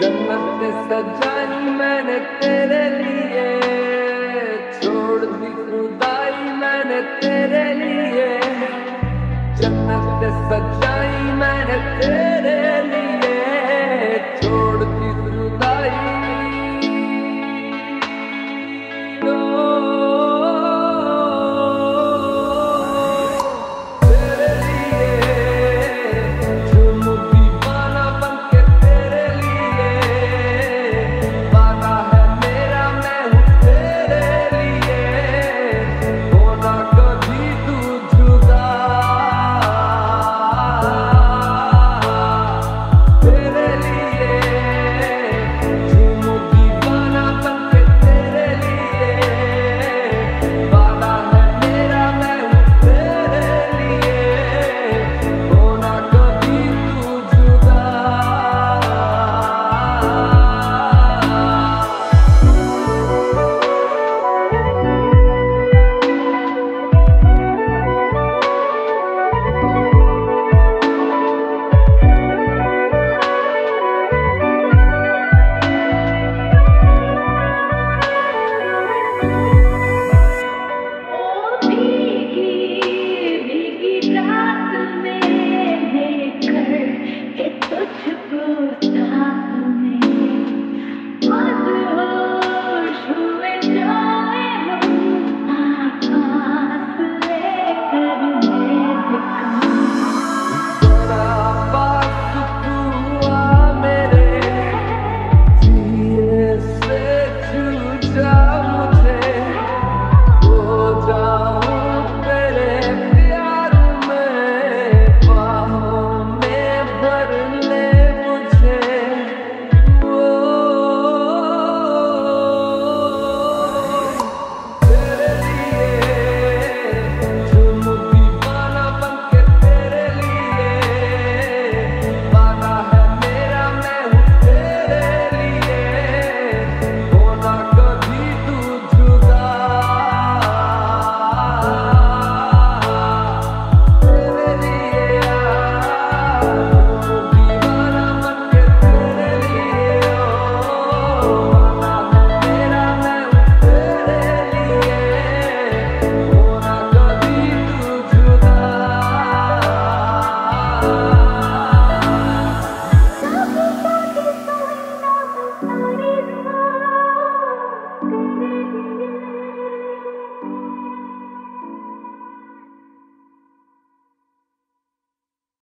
जन्नत सजाई मैंने तेरे लिए। छोड़ दी खुदाई मैंने तेरे लिए। जन्नत सजाई मैंने तेरे